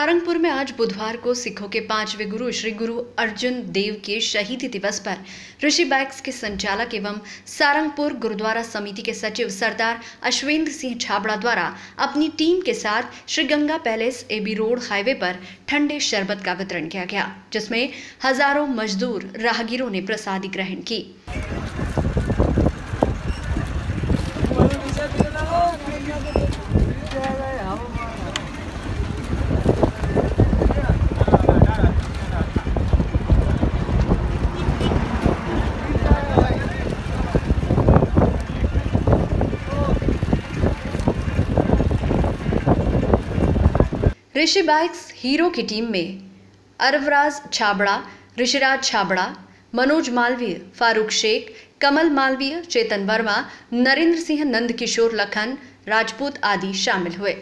आज बुधवार को सिखों के पाँचवें गुरु श्री गुरु अर्जुन देव के शहीदी दिवस पर ऋषि बैग्स के संचालक एवं सारंगपुर गुरुद्वारा समिति के सचिव सरदार अश्वेंद्र सिंह छाबड़ा द्वारा अपनी टीम के साथ Shri Ganga palace AB road highway पर ठंडे शरबत का वितरण किया गया, जिसमें हज़ारों मजदूर राहगीरों ने प्रसादी ग्रहण की ऋषि बाइक्स हीरो की टीम में अरवराज छाबड़ा, ऋषिराज छाबड़ा, मनोज मालवीय, फारूक शेख, कमल मालवीय, चेतन वर्मा, नरेंद्र सिंह नंदकिशोर लखन, राजपूत आदि शामिल हुए।